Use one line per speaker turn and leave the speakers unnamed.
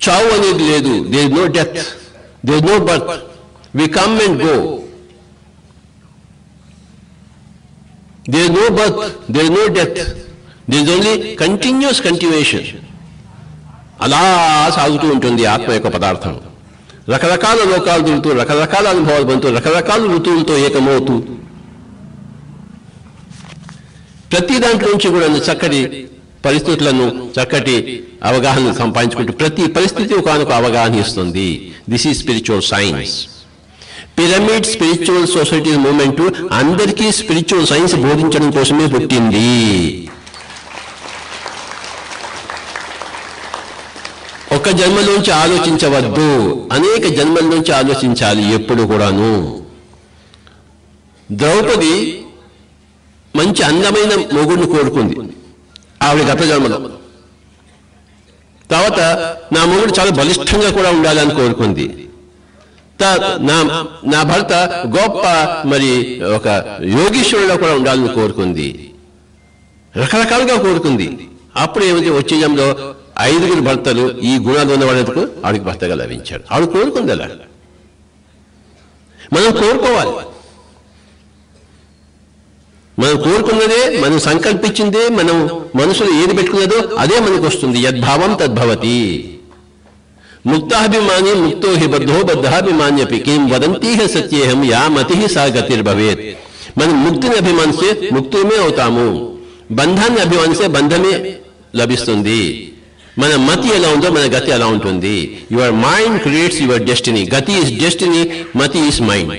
చావు అనేది లేదు. There no death there no birth we come and go there no birth there no death there is only continuous continuation అలా సాగుతూ ఉంటుంది ఆత్మ యొక్క పదార్థం. రకరకాల లోకాలు తిరుగుతూ రకరకాల అనుభవాలు పొందుతూ రకరకాల ఋతువులతో ఏకమవుతూ ప్రతి దాంట్లో నుంచి కూడా చక్కటి పరిస్థితులను చక్కటి అవగాహన సంపాదించుకుంటూ ప్రతి పరిస్థితి ఒకనొక అవగాహన ఇస్తుంది. దిస్ ఈ spiritual science pyramid spiritual society movement అందరికీ స్పిరిచువల్ సైన్స్ బోధించడం కోసమే పుట్టింది. ఒక జన్మలోంచి ఆలోచించవద్దు. అనేక జన్మల నుంచి ఆలోచించాలి ఎప్పుడు కూడాను. ద్రౌపది మంచి అందమైన మొగుడిని కోరుకుంది. ఆవిడ గత జన్మలో. తర్వాత నా మొగుడు చాలా బలిష్టంగా కూడా ఉండాలని కోరుకుంది. నా నా భర్త గొప్ప మరి ఒక యోగీశ్వరుడు కూడా ఉండాలని కోరుకుంది. రకరకాలుగా కోరుకుంది. అప్పుడు ఏమైతే వచ్చే జన్మలో ఐదుగురు భర్తలు ఈ గుణాలు ఉన్న వాళ్ళకు ఆవిడకి భర్తగా లభించాడు ఆవిడ కోరుకుంది అలా. మనం కోరుకోవాలి. మనం కోరుకున్నదే మనం సంకల్పించిందే మనం మనసులో ఏది పెట్టుకున్నదో అదే మనకు వస్తుంది. యద్భావం తద్భవతి. ముక్తాభిమాని ముక్తో హి బద్ధో బద్ధాభిమాన్యపి. కిం వదంతీహ సత్యేహం యా మతి సా గతిర్భవేత్. మనం ముక్తిని అభిమానిస్తే ముక్తులమే అవుతాము. బంధాన్ని అభిమానిస్తే బంధమే లభిస్తుంది. మన మతి ఎలా ఉందో మన గతి ఎలా ఉంటుంది. Your mind creates your destiny గతి ఇస్ డెస్టినీ మతి ఇస్ మైండ్